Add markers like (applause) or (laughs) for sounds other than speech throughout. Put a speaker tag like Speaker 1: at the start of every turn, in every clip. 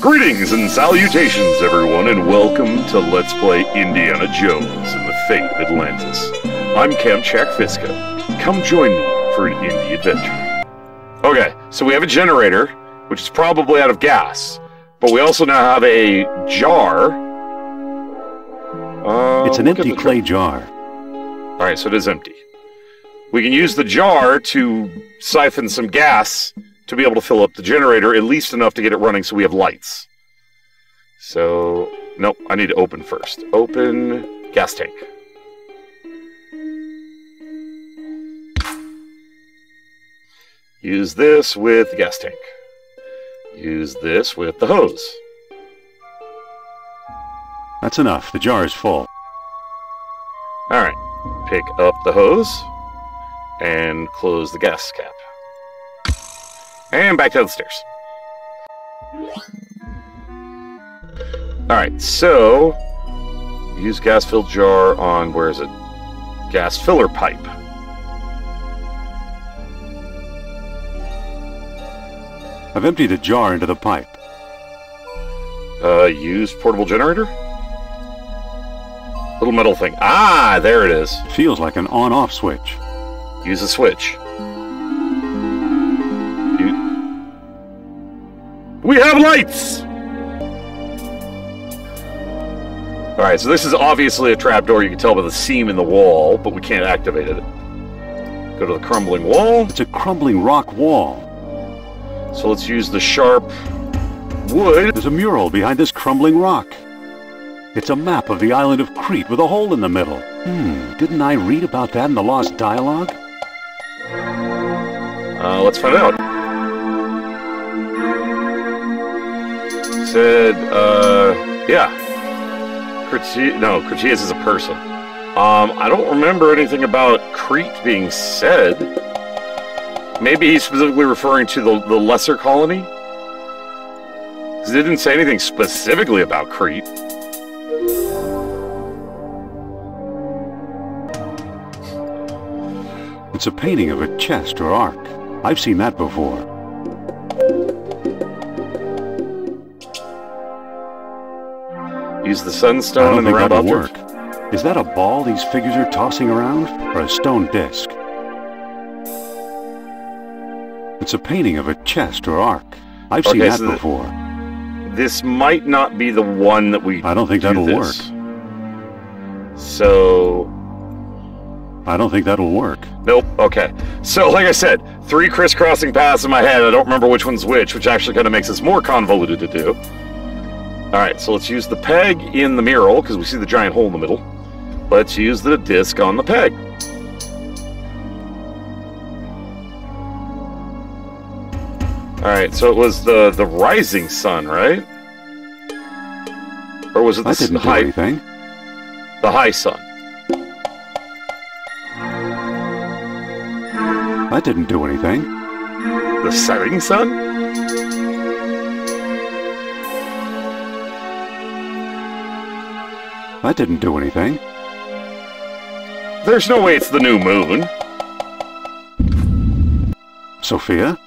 Speaker 1: Greetings and salutations, everyone, and welcome to Let's Play Indiana Jones and the Fate of Atlantis. I'm Kamchak Fisko. Come join me for an indie adventure. Okay, so we have a generator, which is probably out of gas, but we also now have a jar. Uh,
Speaker 2: It's an empty clay jar.
Speaker 1: All right, so it is empty. We can use the jar to siphon some gas to be able to fill up the generator, at least enough to get it running so we have lights. So, nope, I need to open first. Open gas tank. Use this with the gas tank. Use this with the hose.
Speaker 2: That's enough. The jar is full.
Speaker 1: All right, pick up the hose and close the gas cap. And back down the stairs. All right, so use gas filled jar on where is it? Gas filler pipe.
Speaker 2: I've emptied a jar into the pipe.
Speaker 1: Uh, use portable generator. Little metal thing. Ah, there it is.
Speaker 2: Feels like an on-off switch.
Speaker 1: Use a switch. We have lights! Alright, so this is obviously a trapdoor. You can tell by the seam in the wall, but we can't activate it. Go to the crumbling wall.
Speaker 2: It's a crumbling rock wall.
Speaker 1: So let's use the sharp wood.
Speaker 2: There's a mural behind this crumbling rock. It's a map of the island of Crete with a hole in the middle. Hmm, didn't I read about that in the Lost Dialogue?
Speaker 1: Uh, let's find out. Said, uh, yeah. Crete- no, Critias is a person. Um, I don't remember anything about Crete being said. Maybe he's specifically referring to the, the lesser colony? Because they didn't say anything specifically about Crete.
Speaker 2: It's a painting of a chest or ark. I've seen that before.
Speaker 1: Use the sunstone and the round
Speaker 2: that'll work. Is that a ball these figures are tossing around? Or a stone disc? It's a painting of a chest or ark. I've seen that
Speaker 1: so
Speaker 2: before.
Speaker 1: This might not be the one that we.
Speaker 2: I don't think
Speaker 1: do
Speaker 2: that'll
Speaker 1: this. So
Speaker 2: I don't think that'll work.
Speaker 1: Nope. Okay. So, like I said, three crisscrossing paths in my head. I don't remember which one's which, which actually kind of makes this more convoluted to do. All right. So let's use the peg in the mural because we see the giant hole in the middle. Let's use the disc on the peg. All right. So it was the the rising sun, right? Or was it the
Speaker 2: didn't
Speaker 1: high
Speaker 2: anything.
Speaker 1: the high sun?
Speaker 2: That didn't do anything.
Speaker 1: The setting sun?
Speaker 2: That didn't do anything.
Speaker 1: There's no way it's the new moon.
Speaker 2: Sophia?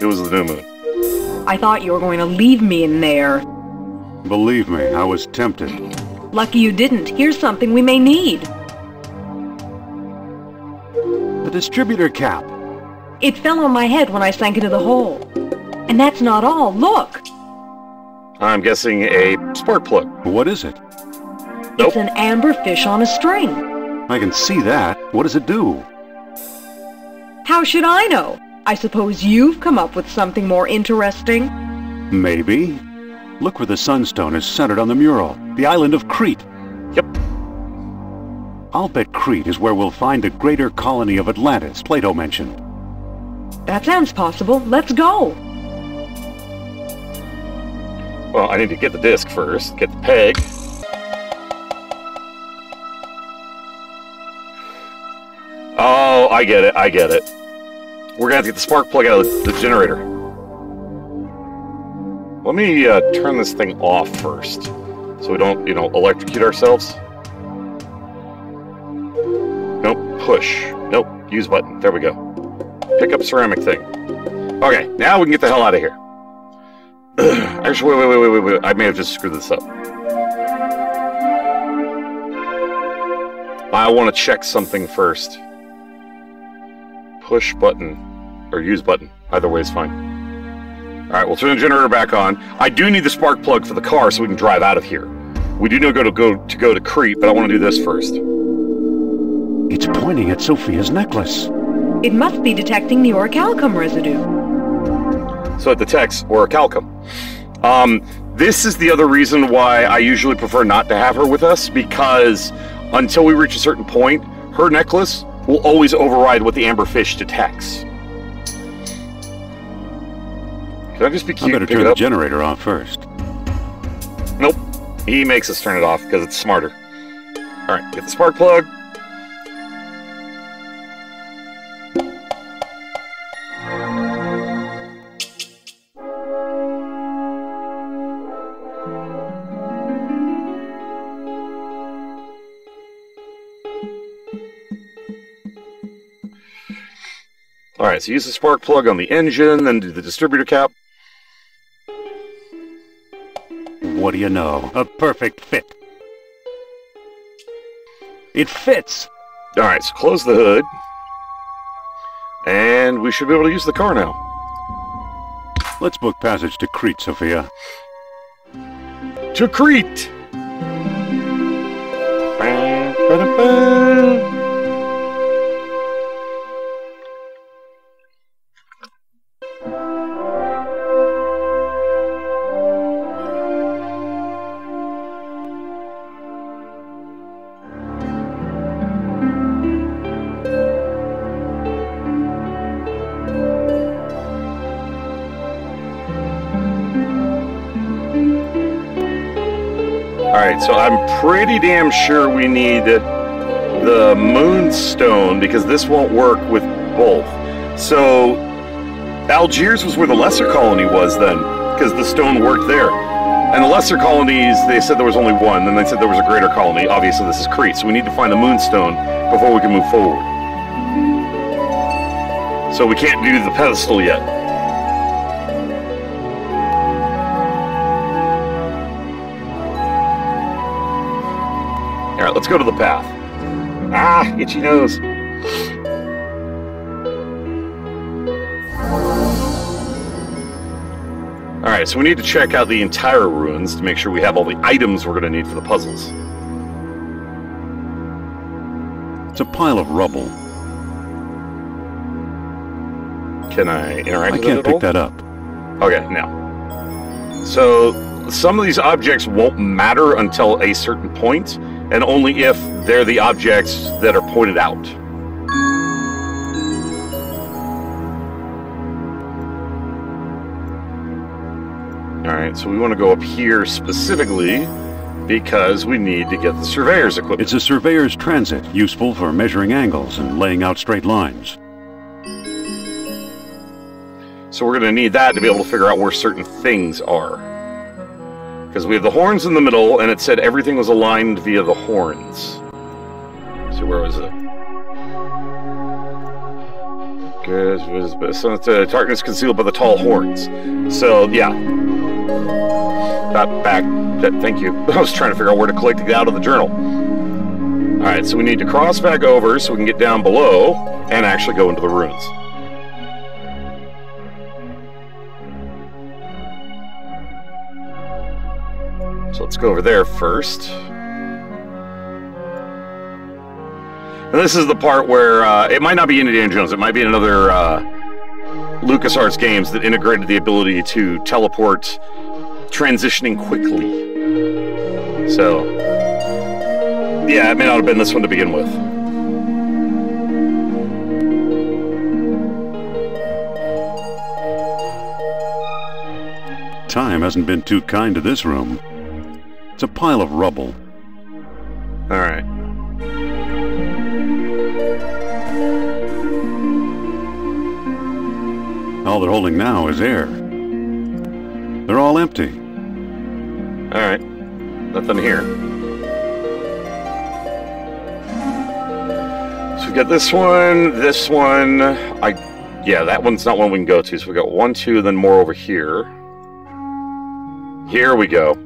Speaker 1: It was the new moon.
Speaker 3: I thought you were going to leave me in there.
Speaker 2: Believe me, I was tempted.
Speaker 3: Lucky you didn't. Here's something we may need.
Speaker 2: The distributor cap.
Speaker 3: It fell on my head when I sank into the hole. And that's not all. Look!
Speaker 1: I'm guessing a spark plug.
Speaker 2: What is it?
Speaker 1: Nope.
Speaker 3: It's an amber fish on a string.
Speaker 2: I can see that. What does it do?
Speaker 3: How should I know? I suppose you've come up with something more interesting?
Speaker 2: Maybe. Look where the sunstone is centered on the mural. The island of Crete.
Speaker 1: Yep.
Speaker 2: I'll bet Crete is where we'll find the greater colony of Atlantis Plato mentioned.
Speaker 3: That sounds possible. Let's go.
Speaker 1: Well, I need to get the disc first, get the peg. Oh, I get it, I get it. We're gonna have to get the spark plug out of the, generator. Let me uh, turn this thing off first, so we don't, you know, electrocute ourselves. Nope, push. Nope, use button. There we go. Pick up ceramic thing. Okay, now we can get the hell out of here. Actually, wait, wait, wait, wait, wait. I may have just screwed this up. I want to check something first. Push button. Or use button. Either way is fine. Alright, we'll turn the generator back on. I do need the spark plug for the car so we can drive out of here. We do know go to go to go to Crete, but I want to do this first.
Speaker 2: It's pointing at Sophia's necklace.
Speaker 3: It must be detecting the orichalcum residue.
Speaker 1: So it detects orichalcum. Um, this is the other reason why I usually prefer not to have her with us, because until we reach a certain point, her necklace will always override what the amber fish detects. Can I just be
Speaker 2: I
Speaker 1: cute?
Speaker 2: better
Speaker 1: and pick
Speaker 2: turn the generator off first.
Speaker 1: Nope. He makes us turn it off because it's smarter. All right, get the spark plug. All right, so use the spark plug on the engine, then do the distributor cap.
Speaker 2: What do you know? A perfect fit. It fits!
Speaker 1: All right, so close the hood. And we should be able to use the car now.
Speaker 2: Let's book passage to Crete, Sophia.
Speaker 1: To Crete! Ba, ba, da, ba. Alright, so I'm pretty damn sure we need the Moonstone because this won't work with both. So, Algiers was where the Lesser Colony was then, because the stone worked there. And the Lesser Colonies, they said there was only one, then they said there was a greater colony. Obviously, this is Crete, so we need to find the Moonstone before we can move forward. So, we can't do the pedestal yet. Alright, let's go to the path. Ah, itchy nose. Alright, so we need to check out the entire ruins to make sure we have all the items we're going to need for the puzzles.
Speaker 2: It's a pile of rubble.
Speaker 1: Can I interact
Speaker 2: I
Speaker 1: with
Speaker 2: can't
Speaker 1: it at all?
Speaker 2: pick that up.
Speaker 1: Okay, now. So, some of these objects won't matter until a certain point, and only if they're the objects that are pointed out. Alright, so we want to go up here specifically because we need to get the surveyor's equipment.
Speaker 2: It's a surveyor's transit, useful for measuring angles and laying out straight lines.
Speaker 1: So we're going to need that to be able to figure out where certain things are. Because we have the horns in the middle, and it said everything was aligned via the horns. So where was it? So the uh, darkness concealed by the tall horns. So yeah, that back. That, thank you. (laughs) I was trying to figure out where to click to get out of the journal. All right, so we need to cross back over so we can get down below and actually go into the ruins. Go over there first. And this is the part where uh, it might not be Indiana Jones. It might be another uh, LucasArts games that integrated the ability to teleport transitioning quickly. So, yeah, it may not have been this one to begin with.
Speaker 2: Time hasn't been too kind to this room. It's a pile of rubble.
Speaker 1: All right.
Speaker 2: All they're holding now is air. They're all empty.
Speaker 1: All right. Nothing here. So we've got this one, this one. I Yeah, that one's not one we can go to. So we got one, two, then more over here. Here we go.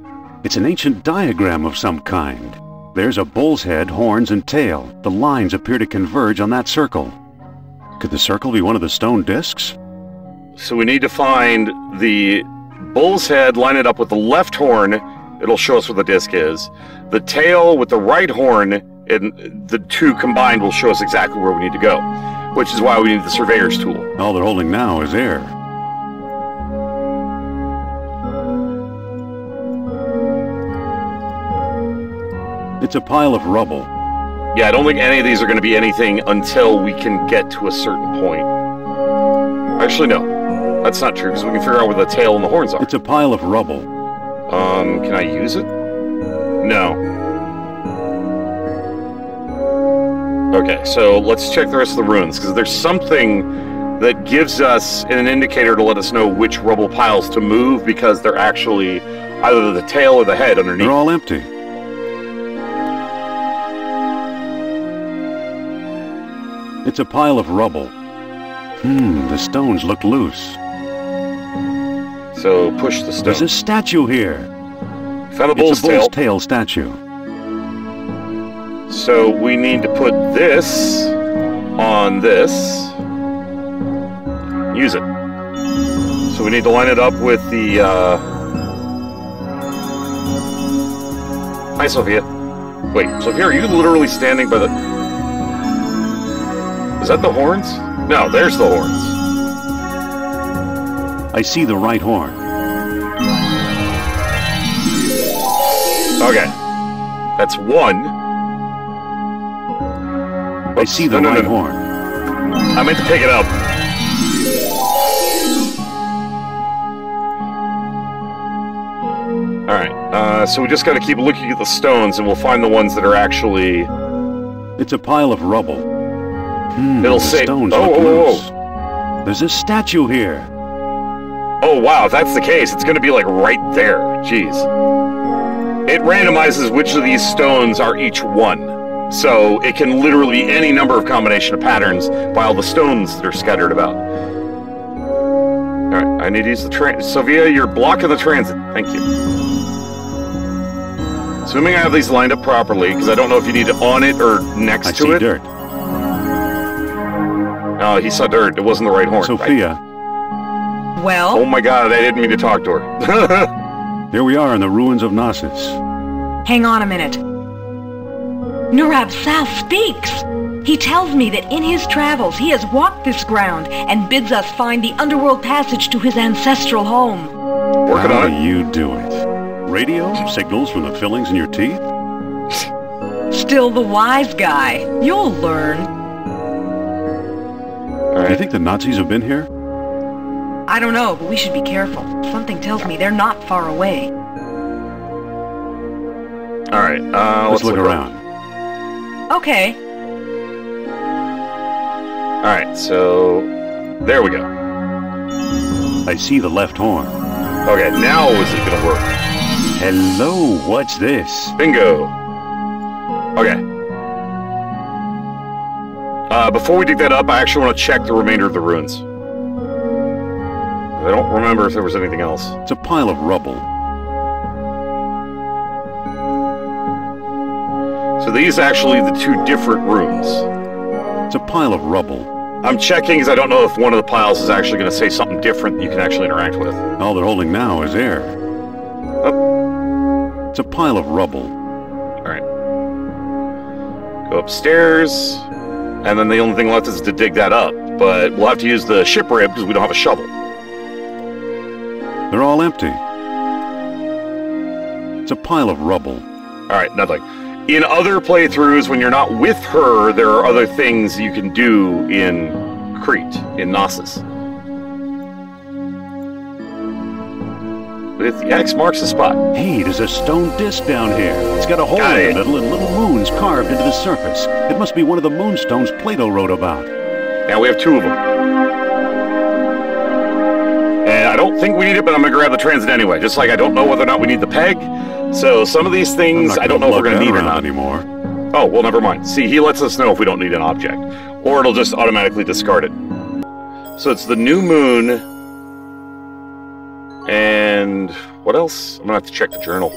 Speaker 2: It's an ancient diagram of some kind. There's a bull's head, horns, and tail. The lines appear to converge on that circle. Could the circle be one of the stone discs?
Speaker 1: So we need to find the bull's head, line it up with the left horn. It'll show us where the disc is. The tail with the right horn, and the two combined will show us exactly where we need to go. Which is why we need the surveyor's tool.
Speaker 2: All they're holding now is air. It's a pile of rubble.
Speaker 1: Yeah, I don't think any of these are going to be anything until we can get to a certain point. Actually, no. That's not true, because we can figure out where the tail and the horns are.
Speaker 2: It's a pile of rubble.
Speaker 1: Um, can I use it? No. Okay, so let's check the rest of the ruins, because there's something that gives us an indicator to let us know which rubble piles to move, because they're actually either the tail or the head underneath.
Speaker 2: They're all empty. It's a pile of rubble. Hmm, the stones look loose.
Speaker 1: So push the stone.
Speaker 2: There's a statue here.
Speaker 1: Found a bull's
Speaker 2: it's a bull's
Speaker 1: tail.
Speaker 2: tail statue.
Speaker 1: So we need to put this on this. Use it. So we need to line it up with the. Uh... Hi, Sophia. Wait, Sophia, are you literally standing by the? Is that the horns? No, there's the horns.
Speaker 2: I see the right horn.
Speaker 1: Okay, that's one.
Speaker 2: I see the
Speaker 1: no, no,
Speaker 2: right
Speaker 1: no.
Speaker 2: horn.
Speaker 1: I meant to pick it up. Alright, uh, so we just gotta keep looking at the stones and we'll find the ones that are actually.
Speaker 2: It's a pile of rubble. Hmm,
Speaker 1: It'll say-
Speaker 2: stones
Speaker 1: oh,
Speaker 2: look
Speaker 1: oh, oh.
Speaker 2: There's a statue here.
Speaker 1: Oh wow, if that's the case, it's gonna be like right there. Jeez. It randomizes which of these stones are each one. So it can literally be any number of combination of patterns by all the stones that are scattered about. Alright, I need to use the train. Sylvia, you're blocking the transit. Thank you. Assuming I have these lined up properly, because I don't know if you need it on it or next
Speaker 2: I
Speaker 1: to
Speaker 2: see
Speaker 1: it.
Speaker 2: dirt.
Speaker 1: Oh, he saw dirt. It wasn't the right horn. right?
Speaker 2: Sophia,
Speaker 3: Well,
Speaker 1: Oh my god, I didn't mean to talk to her. (laughs)
Speaker 2: here we are in the ruins of Knossos.
Speaker 3: hang on a minute. Nur-Ab-Sal speaks! He tells me that in his travels he has walked this ground and bids us find the underworld passage to his ancestral home.
Speaker 1: Working
Speaker 2: How
Speaker 1: on
Speaker 2: do you do it? Radio? Signals from the fillings in your teeth?
Speaker 3: Still the wise guy. You'll learn.
Speaker 1: All
Speaker 2: Do you think the Nazis have been here?
Speaker 3: I don't know, but we should be careful. Something tells me they're not far away.
Speaker 1: All right. Uh,
Speaker 2: Let's, look, around.
Speaker 3: Okay.
Speaker 1: All right. So there we go.
Speaker 2: I see the left horn.
Speaker 1: Okay. Now is it gonna work?
Speaker 2: Hello, what's this?
Speaker 1: Bingo. Okay. Uh, before we dig that up, I actually want to check the remainder of the ruins. I don't remember if there was anything else.
Speaker 2: It's a pile of rubble.
Speaker 1: So these are actually the two different rooms.
Speaker 2: It's a pile of rubble.
Speaker 1: I'm checking because I don't know if one of the piles is actually going to say something different that you can actually interact with.
Speaker 2: All they're holding now is air. It's a pile of rubble.
Speaker 1: All right. Go upstairs, and then the only thing left is to dig that up. But we'll have to use the ship rib because we don't have a shovel.
Speaker 2: They're all empty. It's a pile of rubble.
Speaker 1: All right, nothing. In other playthroughs, when you're not with her, there are other things you can do in Crete, in Knossos. With the X marks the spot.
Speaker 2: Hey, there's a stone disc down here. It's got a hole
Speaker 1: Got
Speaker 2: in
Speaker 1: it.
Speaker 2: the middle and little moons carved into the surface. It must be one of the moonstones Plato wrote about.
Speaker 1: Now we have two of them. And I don't think we need it, but I'm gonna grab the transit anyway. Just like I don't know whether or not we need the peg. So some of these things I don't know if we're gonna need or not.
Speaker 2: anymore.
Speaker 1: Oh, well, never mind. See, he lets us know if we don't need an object, or it'll just automatically discard it. So it's the new moon. What else? I'm gonna have to check the journal.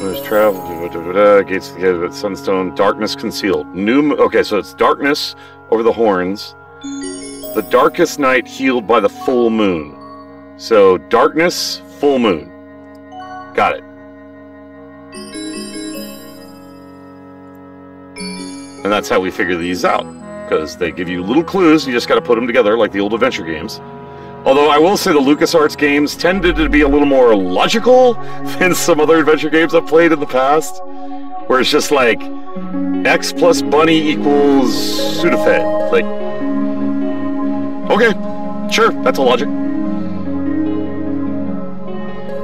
Speaker 1: There's travel, da, da, da, gates of the gate sunstone, darkness concealed. New, okay, so it's darkness over the horns. The darkest night healed by the full moon. So darkness, full moon. Got it. And that's how we figure these out. Because they give you little clues, you just got to put them together like the old adventure games. Although I will say the LucasArts games tended to be a little more logical (laughs) than some other adventure games I've played in the past, where it's just like X plus bunny equals Sudafed. Like, okay, sure, that's a logic.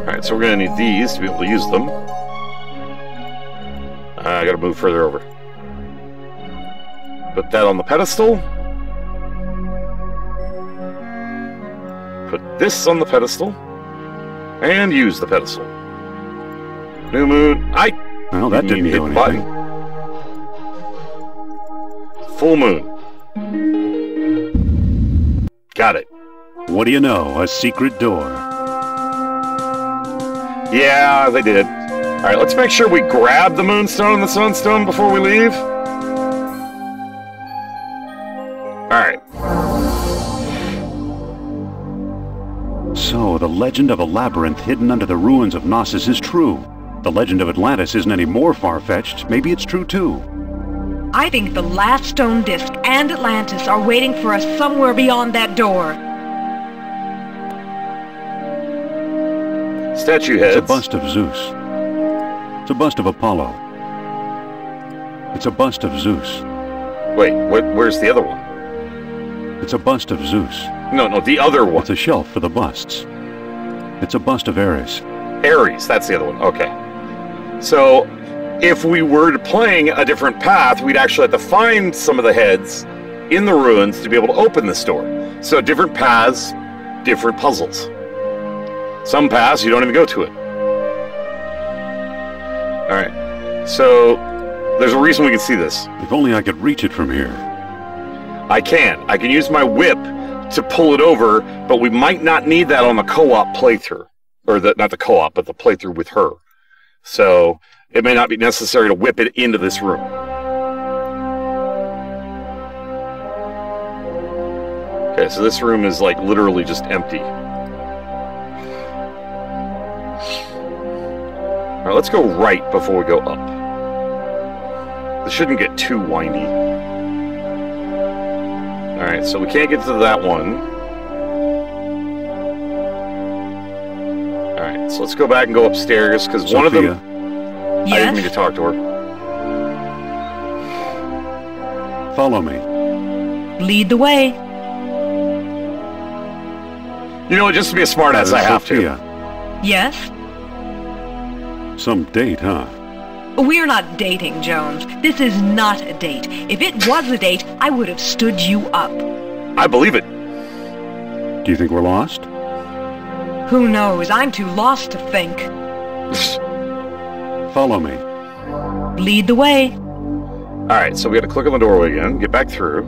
Speaker 1: Alright, so we're to need these to be able to use them. Uh, I got to move further over. Put that on the pedestal. This on the pedestal. And use the pedestal. New moon. I.
Speaker 2: Well, that didn't
Speaker 1: hit
Speaker 2: do anything.
Speaker 1: Full moon. Got it.
Speaker 2: What do you know? A secret door.
Speaker 1: Yeah, they did. All right, let's make sure we grab the moonstone and the sunstone before we leave.
Speaker 2: Legend of a labyrinth hidden under the ruins of Knossos is true. The legend of Atlantis isn't any more far-fetched. Maybe it's true too.
Speaker 3: I think the last stone disk and Atlantis are waiting for us somewhere beyond that door.
Speaker 1: Statue heads.
Speaker 2: It's a bust of Zeus. It's a bust of Apollo. It's a bust of Zeus.
Speaker 1: Wait, what, where's the other one?
Speaker 2: It's a bust of Zeus.
Speaker 1: No, no, the other one.
Speaker 2: It's a shelf for the busts. It's a bust of Ares.
Speaker 1: Ares, that's the other one. Okay. So, if we were playing a different path, we'd actually have to find some of the heads in the ruins to be able to open this door. So, different paths, different puzzles. Some paths you don't even go to it. All right. So, there's a reason we can see this.
Speaker 2: If only I could reach it from here.
Speaker 1: I can. I can use my whip to pull it over, but we might not need that on the co-op playthrough, or the not the co-op, but the playthrough with her. So it may not be necessary to whip it into this room. Okay, so this room is like literally just empty. All right, let's go right before we go up. This shouldn't get too windy. Alright, so we can't get to that one. Alright, so let's go back and go upstairs, because one of them...
Speaker 2: Sophia,
Speaker 1: I didn't mean to talk to her.
Speaker 2: follow me.
Speaker 3: Lead the way.
Speaker 1: You know what, just to be a smartass, I uh, have to.
Speaker 2: Sophia.
Speaker 3: Yes?
Speaker 2: Some date, huh?
Speaker 3: We're not dating, Jones. This is not a date. If it was a date, I would have stood you up.
Speaker 1: I believe it.
Speaker 2: Do you think we're lost?
Speaker 3: Who knows? I'm too lost to think. (laughs)
Speaker 2: Follow me.
Speaker 3: Lead the way.
Speaker 1: Alright, so we gotta click on the doorway again, get back through.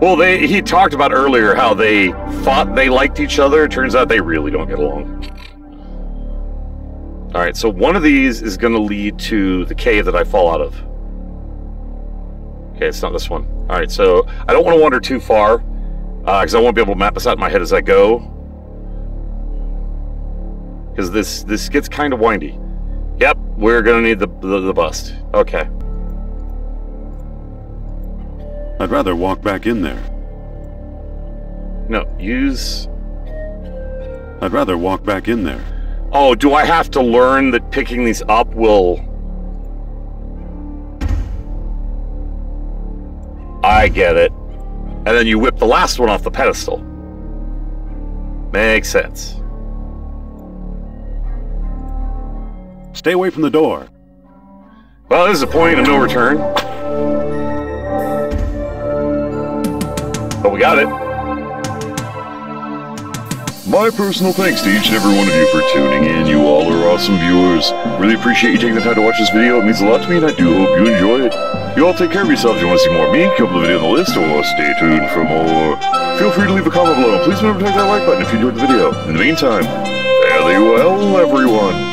Speaker 1: Well, they he talked about earlier how they thought they liked each other. Turns out they really don't get along. Alright, so one of these is gonna lead to the cave that I fall out of. Okay, it's not this one. Alright, so I don't want to wander too far, uh, because I won't be able to map this out in my head as I go. Because this this gets kind of windy. Yep, we're gonna need the, the the bust. Okay.
Speaker 2: I'd rather walk back in there.
Speaker 1: No, use.
Speaker 2: I'd rather walk back in there.
Speaker 1: Oh, do I have to learn that picking these up will? I get it. And then you whip the last one off the pedestal. Makes sense.
Speaker 2: Stay away from the door.
Speaker 1: Well, this is a point of no return. But we got it. My personal thanks to each and every one of you for tuning in. You all are awesome viewers. Really appreciate you taking the time to watch this video. It means a lot to me, and I do hope you enjoy it. You all take care of yourselves. If you want to see more of me, keep up the video on the list, or stay tuned for more. Feel free to leave a comment below, and please remember to hit that like button if you enjoyed the video. In the meantime, fare well, everyone.